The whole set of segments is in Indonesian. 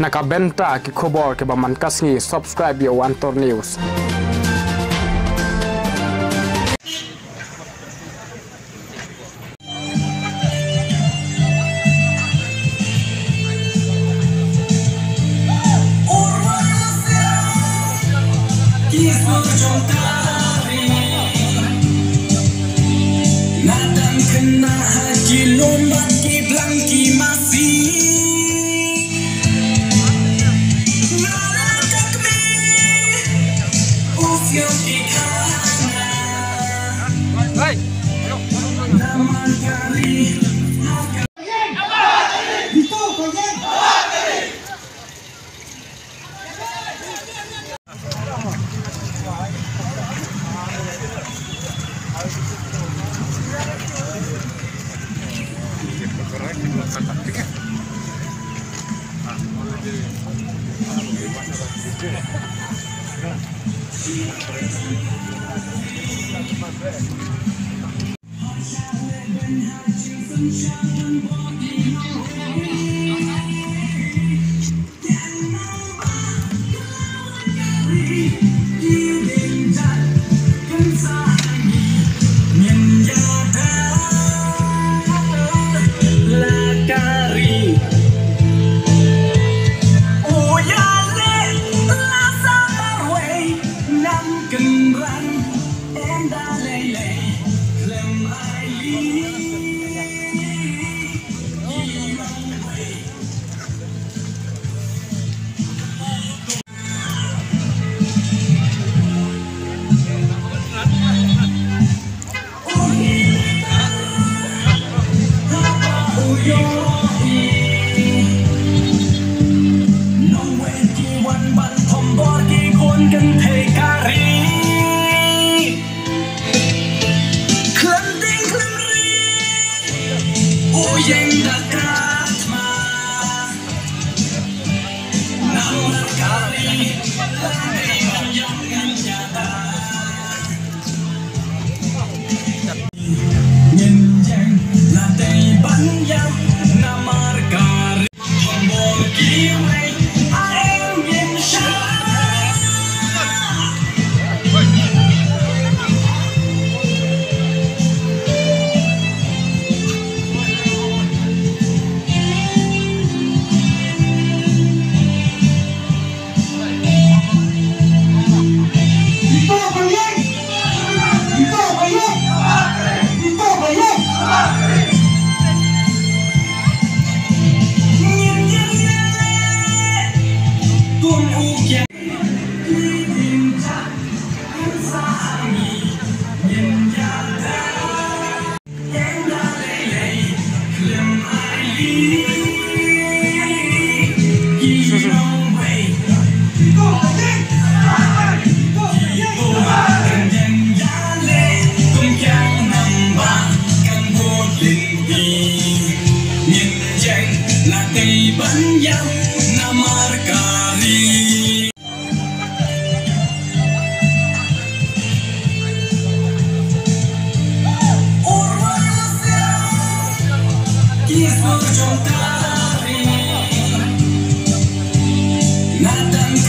Naka benta ki khobor ke ba mankas ni subscribe yo wantor news. Natan kena haji lombang ki blanki masih. Thank you.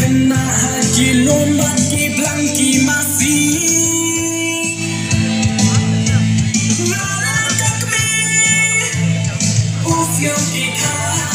kena haji lomba blanki masih Nalakak me Ufyong ikana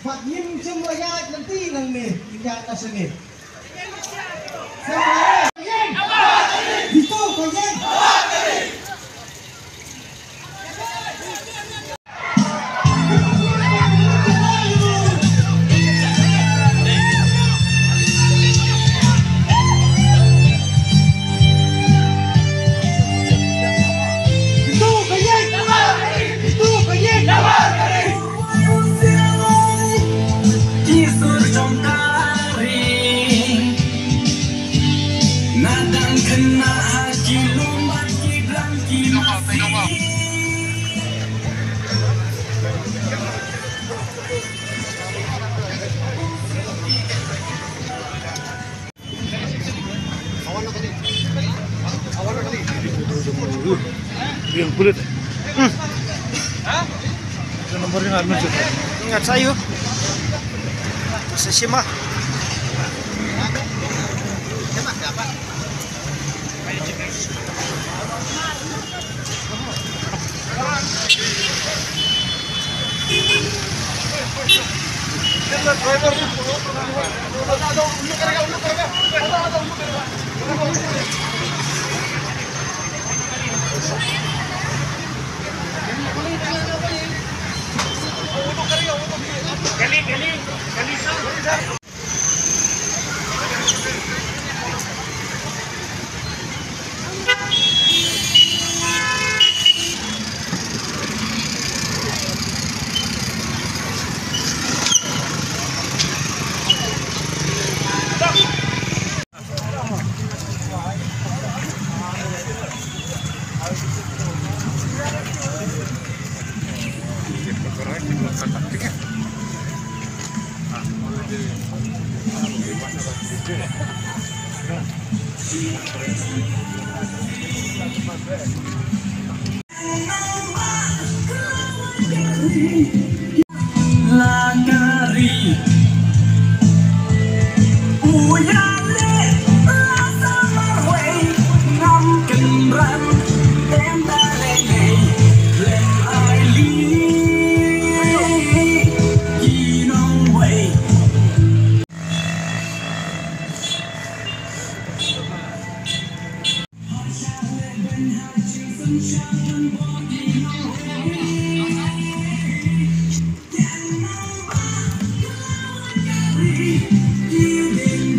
Pag-im sumuya at nanti lang may, hindi ka na sangit. Sangit! Yang kulit. Hmm. nomornya nggak muncul. Ingat saya. गली गली सब Lagari Uyale free.